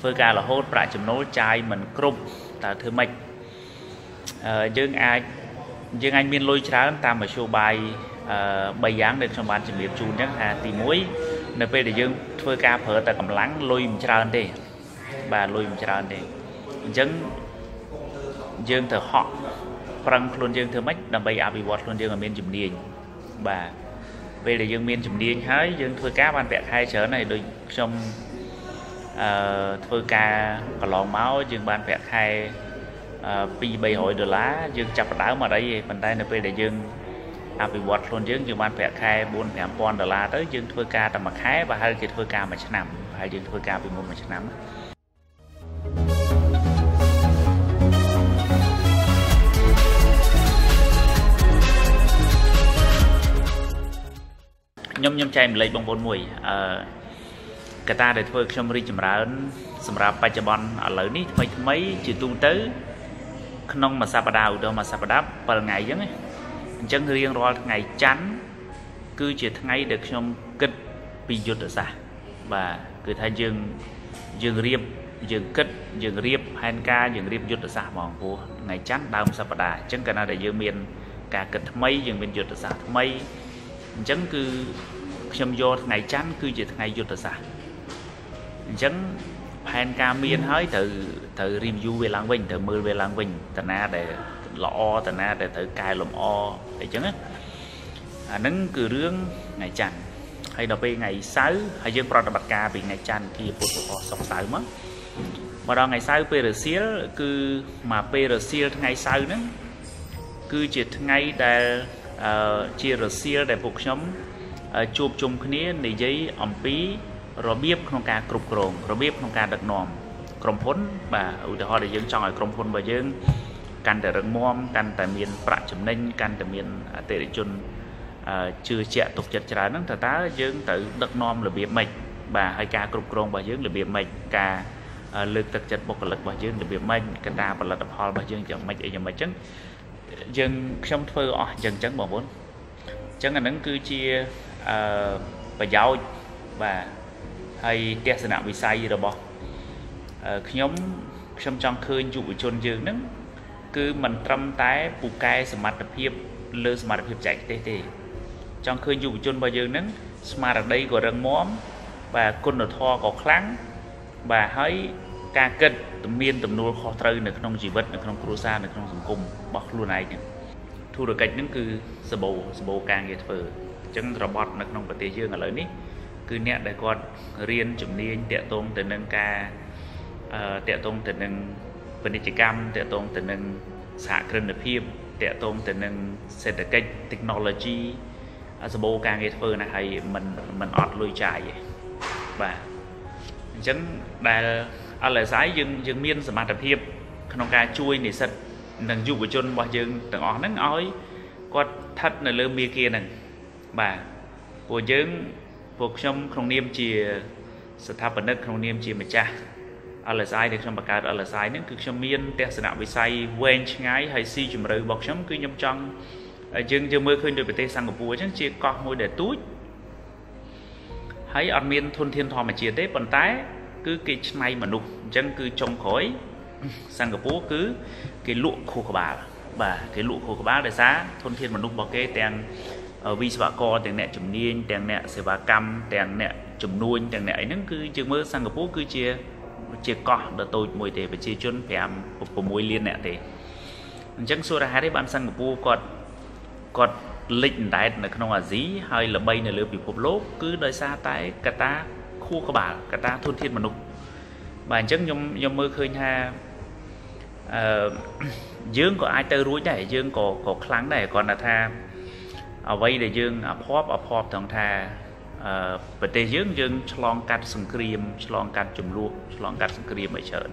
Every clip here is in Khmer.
ធ្វើការរហូតប្រាក់ចំណូលចាយមិនគ្រប់តើធ្វើម៉េចអឺយើងអាចយើងអាចមានលុយច្រើនតាមមធ្យោបាយអឺ3យ៉ាងដែលខ្ញុំបានជម្រាបជូនអញ្ចឹងថាទី1នៅពេលដែលយើងធ្វើការប្រើតែកម្លាំងលុយមិនច្រើនទេបាទលុយមិនច្រើនទេអញ្ចឹងយើងត្រូវហក់ប្រឹងខ្លួនយើងធ្វើម៉េចដើម្បីអភិវឌ្ឍខ្លួនយើងឲ្យមានជំនាញបាទពេលដែលយើងមានជំនាញហើយយើងធ្វើការបានប្រាក់ខែច្រើនហើយដូចខ្ញុំ អឺធ្វើការកន្លងមកយើងបានប្រាក់ខែ2 300ដុល្លារយើងចាប់ផ្ដើមអត់អីទេប៉ុន្តែនៅពេលដែលយើងអភិវឌ្ឍខ្លួនយើងយើងបានប្រាក់ខែ4 5000ដុល្លារទៅយើងធ្វើការតែមួយខែប្រហែលជាធ្វើការមួយឆ្នាំហើយយើងធ្វើការពីមុនមួយឆ្នាំខ្ញុំខ្ញុំចែកម្លែកបងប្អូនមួយអឺ កត្តាដែលធ្វើខ្ញុំរីកចម្រើន សម្រាប់បច្ចុប្បន្នឥឡូវនេះថ្មីថ្មីជាទូទៅ ក្នុងមួយសប្តាហ៍ឧទាហរណ៍មួយសប្តាហ៍7ថ្ងៃអញ្ចឹងអញ្ចឹងរៀងរាល់ថ្ងៃច័ន្ទគឺជាថ្ងៃដែលខ្ញុំគិតពីយុទ្ធសាស្ត្របាទគឺថាយើងយើងរៀបយើងគិតយើងរៀបផែនការយើងរៀបយុទ្ធសាស្ត្រហ្មងព្រោះថ្ងៃច័ន្ទដើមសប្តាហ៍អញ្ចឹងកាលណាដែលយើងមាន ការគិតថ្មីយើងមានយុទ្ធសាស្ត្រថ្មីអញ្ចឹងគឺខ្ញុំយកថ្ងៃច័ន្ទគឺជាថ្ងៃយុទ្ធសាស្ត្រ អញ្ចឹងផែនការមានហើយត្រូវត្រូវ review វាឡើងវិញត្រូវមើលវាឡើងវិញតាណាដែលល្អតាណាដែលត្រូវកែលម្អអីចឹងណាអាហ្នឹងគឺរឿងថ្ងៃច័ន្ទហើយដល់ពេលថ្ងៃសៅរ៍ហើយយើងប្រតិបត្តិការពីថ្ងៃច័ន្ទគៀពុទ្ធពសុកសៅរ៍មកមកដល់ថ្ងៃសៅរ៍ពេលរសៀលគឺមកពេលរសៀលថ្ងៃសៅរ៍ហ្នឹងគឺជាថ្ងៃដែលជារសៀលដែលពួកខ្ញុំជួបជុំគ្នានិយាយអំពី របៀបក្នុងការគ្រប់គ្រងរបៀបក្នុងការដឹកនាំក្រុមហ៊ុនបាទឧទាហរណ៍ដែលយើងចង់ឲ្យក្រុមហ៊ុនរបស់យើងកាន់តែរឹងមាំកាន់តែមានប្រាក់ចំណេញកាន់តែមានអតិថិជនជឿជាក់ទុកចិត្តច្រើនហ្នឹងតើតើយើងត្រូវដឹកនាំរបៀបម៉េចបាទហើយការគ្រប់គ្រងរបស់យើងរបៀបម៉េចការលើកទឹកចិត្តបុគ្គលិករបស់យើងរបៀបម៉េចកត្តាផលិតផលរបស់យើងយ៉ាងម៉េចអីយ៉ាងម៉េចចឹងយើងខ្ញុំធ្វើអស់ចឹងចឹងបងប្អូនចឹងអាហ្នឹងគឺជាអឺប្រយោជន៍បាទ ហើយទស្សនវិស័យរបស់ខ្ញុំខ្ញុំចង់ឃើញយុវជនយើងហ្នឹងគឺមិនត្រឹមតែពូកែសមត្ថភាពលើសមត្ថភាពចែកទេសទេ ចង់ឃើញយុវជនរបស់យើងហ្នឹងស្មារតីក៏រឹងមាំបាទគុណធម៌ក៏ខ្លាំងបាទហើយការគិតមានទំនួលខុសត្រូវនៅក្នុងជីវិតនៅក្នុងគ្រួសារនៅក្នុងសង្គមរបស់ខ្លួនឯងហ្នឹងធុរកិច្ចហ្នឹងគឺសបោសបោការងារធ្វើអញ្ចឹងរបត់នៅក្នុងប្រទេសយើងឥឡូវនេះ គឺអ្នកដែលគាត់រៀនជំនាញតាក់ទងទៅនឹងការអឺតាក់ទងទៅនឹងពាណិជ្ជកម្មតាក់ទងទៅនឹងសហគ្រិនភាពតាក់ទងទៅនឹងសេដ្ឋកិច្ច technology សម្បូរការងារធ្វើណាស់ហើយมันมันអត់លុយចាយទេបាទអញ្ចឹងដែល LSI យើងយើងមានសមត្ថភាពក្នុងការជួយនិស្សិតនិងយុវជនរបស់យើងទាំងអស់ហ្នឹងឲ្យគាត់ស្ថិតនៅលើមេគាហ្នឹងបាទពួកយើង ពួកខ្ញុំក្នុងនាមជាស្ថាបនិកក្នុងនាមជាម្ចាស់ LSI ដែលខ្ញុំបង្កើត LSI ហ្នឹងគឺខ្ញុំមានទស្សនវិស័យវែងឆ្ងាយហើយស៊ីជម្រៅរបស់ខ្ញុំគឺខ្ញុំចង់យើងយើងមើលឃើញដោយប្រទេសសិង្ហបុរីអញ្ចឹងជាកោះមួយដែលទូចហើយអត់មានធនធានធម្មជាតិទេប៉ុន្តែ គឺគេច្នៃមនុស្សអញ្ចឹងគឺចុងក្រោយសិង្ហបុរីគឺគេលក់ខួរក្បាលបាទគេលក់ខួរក្បាលដោយសារធនធានមនុស្សរបស់គេទាំង វិស្វករទាំងអ្នកជំនាញទាំងអ្នកសេវាកម្មទាំងអ្នកជំនួញទាំងអ្នកអីហ្នឹងគឺយើងមើលសិង្ហបុរីគឺជាជាកោះដ៏តូចមួយទេប្រជាជន5 6លានអ្នកទេអញ្ចឹងសួរហេតុអីបានសិង្ហបុរីគាត់គាត់លេចអណ្ដែតនៅក្នុងអាស៊ីហើយល្បីនៅលើពិភពលោកគឺដោយសារតែកត្តាខួរក្បាលកត្តាធនធានមនុស្សបាទអញ្ចឹងខ្ញុំខ្ញុំមើលឃើញថាអឺយើងក៏អាចទៅរួចដែរយើងក៏ក៏ខ្លាំងដែរគ្រាន់តែថា អ្វីដែលយើងអភ័ព្វអភ័ព្វត្រង់ថាប្រទេសយើងយើងឆ្លងកាត់សង្គ្រាមឆ្លងកាត់ចំនួនឆ្លងកាត់សង្គ្រាមអីច្រើន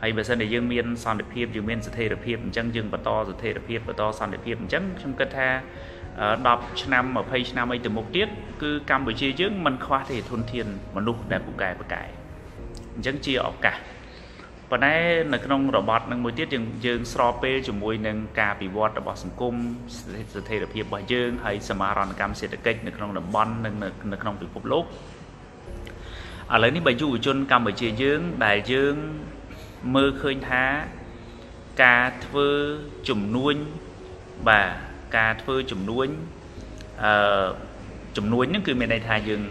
ហើយបើសិនជាយើងមានសន្តិភាពយើងមានស្ថិរភាពអញ្ចឹងយើងបន្តស្ថិរភាពបន្តសន្តិភាពអញ្ចឹងខ្ញុំគិតថា10ឆ្នាំ20ឆ្នាំអីទៅមុខទៀតគឺកម្ពុជាយើងមិនខ្វះទេធនធានមនុស្សដែលពូកែពូកែអញ្ចឹងជាឱកាស ប៉ុន្តែនៅក្នុងរបត់នឹងមួយទៀតយើងយើងស្របពេលជាមួយនឹងការពិវត្តរបស់សង្គមស្ថិរភាពរបស់យើងហើយសមារណកម្មសេដ្ឋកិច្ចនៅក្នុងតំបន់និងនៅក្នុងពិភពលោកឥឡូវនេះបើយុវជនកម្ពុជាយើងដែលយើងមើលឃើញថាការធ្វើជំនួញបាទការធ្វើជំនួញអឺជំនួញហ្នឹងគឺមានន័យថាយើង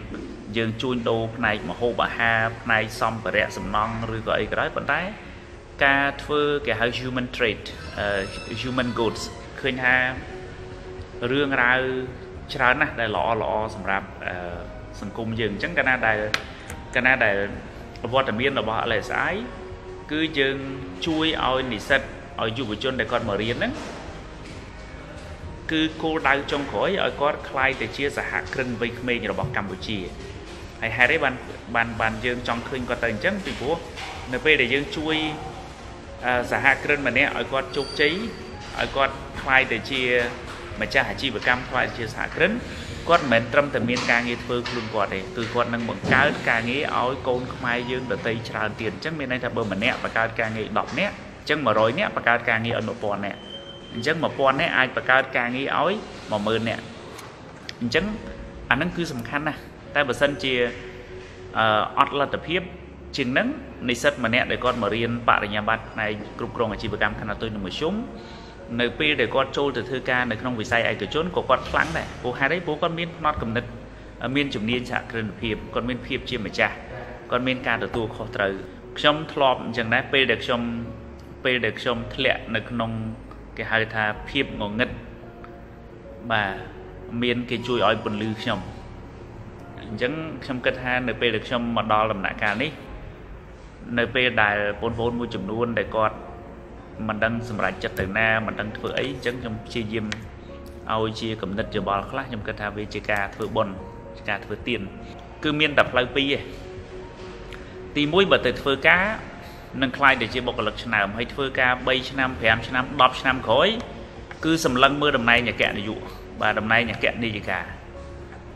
យើងជួញដូរផ្នែកម្ហូបអាហារផ្នែកសម្ភារៈសំណង់ឬក៏អីក៏ដោយប៉ុន្តែការធ្វើគេហៅ human trade human goods ឃើញថារឿងរ៉ាវច្រើនណាស់ដែលល្អល្អសម្រាប់សង្គមយើងអញ្ចឹងកាលណាដែលកាលណាដែលវត្តមានរបស់ LSI គឺយើងជួយឲ្យនិស្សិតឲ្យយុវជនដែលគាត់មករៀនហ្នឹងគឺគោលដៅចុងក្រោយឲ្យគាត់คล้ายទៅជាសហគ្រិនវ័យក្មេងរបស់កម្ពុជា ហើយហេតុអីបានបានបានយើងចង់ឃើញគាត់ទៅអញ្ចឹងពីព្រោះនៅពេលដែលយើងជួយសហគ្រិនម្នាក់ឲ្យគាត់ជោគជ័យឲ្យគាត់ខ្លាយទៅជាម្ចាស់អាជីវកម្មខ្លាយជាសហគ្រិនគាត់មិនមែនត្រឹមតែមានការងារធ្វើខ្លួនគាត់ទេគឺគាត់នឹងបង្កើតការងារឲ្យកូនខ្មែរយើងដតីច្រើនទៀតអញ្ចឹងមានន័យថាបើម្នាក់បង្កើតការងារ10នាក់អញ្ចឹង100នាក់បង្កើតការងារឲ្យ1000នាក់អញ្ចឹង1000នាក់អាចបង្កើតការងារឲ្យ10000នាក់អញ្ចឹងអានឹងគឺសំខាន់ណាស់ តែបើសិនជាអត់លទ្ធភាពជាងនឹងនិស្សិតម្នាក់ដែលគាត់មករៀនបរិញ្ញាបត្រផ្នែកគ្រប់គ្រងអាជីវកម្មខណៈទុយនឹងមធ្យមនៅពេលដែលគាត់ចូលទៅធ្វើការនៅក្នុងវិស័យឯកជនក៏គាត់ខ្លាំងដែរព្រោះហេតុអីព្រោះគាត់មានផ្នត់គំនិតមានជំនាញសហគ្រិនភាពគាត់មានភាពជាម្ចាស់គាត់មានការទទួលខុសត្រូវខ្ញុំធ្លាប់អញ្ចឹងដែរពេលដែលខ្ញុំពេលដែលខ្ញុំធ្លាក់នៅក្នុងគេហៅថាភាពងងឹតបាទមានគេជួយឲ្យពន្លឺខ្ញុំ អញ្ចឹងខ្ញុំគិតថានៅពេលដែលខ្ញុំមកដល់ដំណាក់កាលនេះនៅពេលដែលបងប្អូនមួយចំនួនដែលគាត់មិនដឹងសម្រាប់ចិត្តទៅណាមិនដឹងធ្វើអីអញ្ចឹងខ្ញុំព្យាយាមឲ្យជាគំនិតយោបល់ខ្លះខ្ញុំគិតថាវាជាការធ្វើបុណ្យជាការធ្វើទានគឺមានតែផ្លូវពីរឯងទី1បើទៅធ្វើការនឹងខ្លាយទៅជាបុគ្គលិកឆ្នើមហើយធ្វើការ3ឆ្នាំ5ឆ្នាំ10ឆ្នាំក្រោយគឺសម្លឹងមើលតំណែងអគ្គនាយកបាទតំណែងអគ្គនាយិកា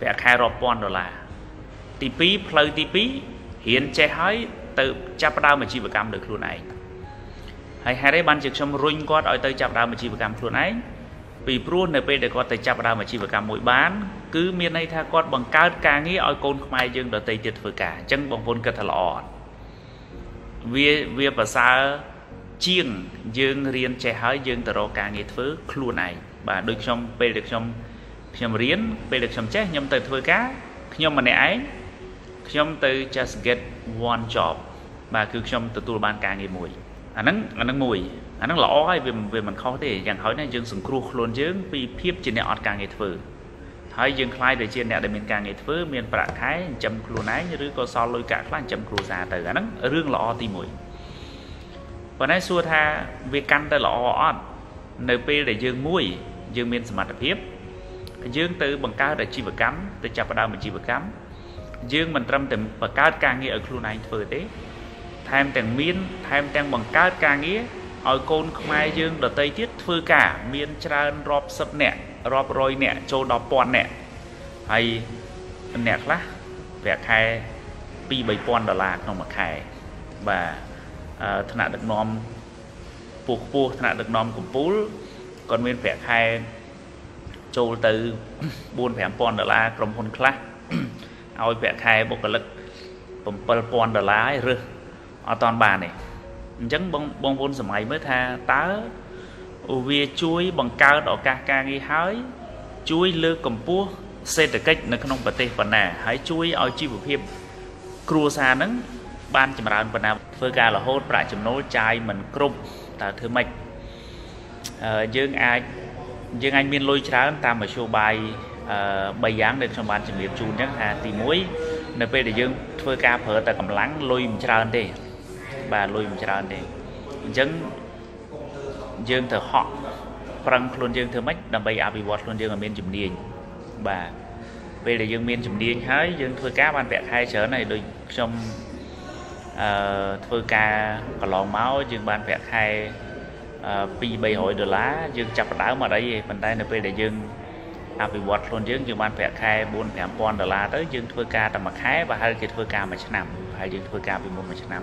ប្រាក់ខែរាប់ពាន់ដុល្លារ ទី2ផ្លូវទី2រៀនចេះហើយទៅចាប់ផ្ដើមអាជីវកម្មដោយខ្លួនឯងហើយហេតុអីបានជាខ្ញុំរុញគាត់ឲ្យទៅចាប់ដើមអាជីវកម្មខ្លួនឯងពីព្រោះនៅពេលដែលគាត់ទៅចាប់ដើមអាជីវកម្មមួយបានគឺមានន័យថាគាត់បង្កើតការងារឲ្យកូនខ្មែរយើងដទៃទៀតធ្វើការអញ្ចឹងបងប្អូនគិតថាល្អអត់វាវាប្រសើរជាងយើងរៀនចេះហើយយើងទៅរកការងារធ្វើខ្លួនឯងបាទដូចខ្ញុំពេលដែលខ្ញុំខ្ញុំរៀនពេលដែលខ្ញុំចេះខ្ញុំទៅធ្វើការខ្ញុំម្នាក់ឯង ខ្ញុំទៅ just get one job បាទគឺខ្ញុំទទួលបានការងារមួយអាហ្នឹងអាហ្នឹងមួយអាហ្នឹងល្អហើយវាវាមិនខុសទេយ៉ាងហោចណាស់យើងសង្គ្រោះខ្លួនយើងពីភាពជាអ្នកអត់ការងារធ្វើហើយយើងខ្លាយទៅជាអ្នកដែលមានការងារធ្វើមានប្រាក់ខែចិញ្ចឹមខ្លួនឯងឬក៏សល់លុយកាក់ខ្លះចិញ្ចឹមគ្រួសារទៅអាហ្នឹងរឿងល្អទី1ប៉ុន្តែសួរថាវាកាន់តែល្អអត់នៅពេលដែលយើងមួយយើងមានសមត្ថភាពយើងទៅបង្កើតអាជីវកម្មទៅចាប់ផ្ដើមអាជីវកម្ម យើងមិនត្រឹមតែបង្កើតការងារឲ្យខ្លួនឯងធ្វើទេ ថែមទាំងមានថែមទាំងបង្កើតការងារឲ្យកូនខ្មែរយើងដតីទៀតធ្វើការមានច្រើនរាប់សិបនាក់រាប់រយនាក់ចូលដល់ពាន់នាក់ហើយអ្នកខ្លះប្រាក់ខែ2 3000ដុល្លារក្នុងមួយខែបាទថ្នាក់ដឹកនាំពោះខ្ពស់ថ្នាក់ដឹកនាំកម្ពុជាគាត់មានប្រាក់ខែចូលទៅ4 5000ដុល្លារក្រុមហ៊ុនខ្លះ ឲ្យប្រាក់ខែបុគ្គលិក7000ដុល្លារឯរើសអត់តាន់បានទេអញ្ចឹងបងបងប្អូនសម័យមើលថាតើវាជួយបង្កើតឱកាសការងារហើយជួយលើកកម្ពស់សេដ្ឋកិច្ចនៅក្នុងប្រទេសប៉ុណ្ណាហើយជួយឲ្យជីវភាពគ្រួសារហ្នឹងបានចម្រើនប៉ុណ្ណាធ្វើការរហូតប្រាក់ចំណូលចាយមិនគ្រប់តើធ្វើម៉េចយើងអាចយើងអាចមានលុយច្រើនតាមមធ្យោបាយ 3យ៉ាងដែលខ្ញុំបានជម្រាបជូនអញ្ចឹងថាទី1នៅពេលដែលយើងធ្វើការប្រើតែកម្លាំងលុយមិនច្រើនទេបាទលុយមិនច្រើនទេអញ្ចឹងយើងត្រូវហក់ប្រឹងខ្លួនយើងធ្វើម៉េចដើម្បីអភិវឌ្ឍខ្លួនយើងឲ្យមានជំនាញបាទពេលដែលយើងមានជំនាញហើយយើងធ្វើការបានប្រាក់ខែច្រើនហើយដូចខ្ញុំអឺធ្វើការកន្លងមកយើងបានប្រាក់ខែ2 300ដុល្លារយើងចាប់ផ្ដើមអត់អីទេប៉ុន្តែនៅពេលដែលយើង អភិវឌ្ឍខ្លួនយើងយើងបានប្រាក់ខែ4 5000ដុល្លារទៅយើងធ្វើការតែមួយខែបើហើយគេធ្វើការមួយឆ្នាំហើយយើងធ្វើការពីមុនមួយឆ្នាំ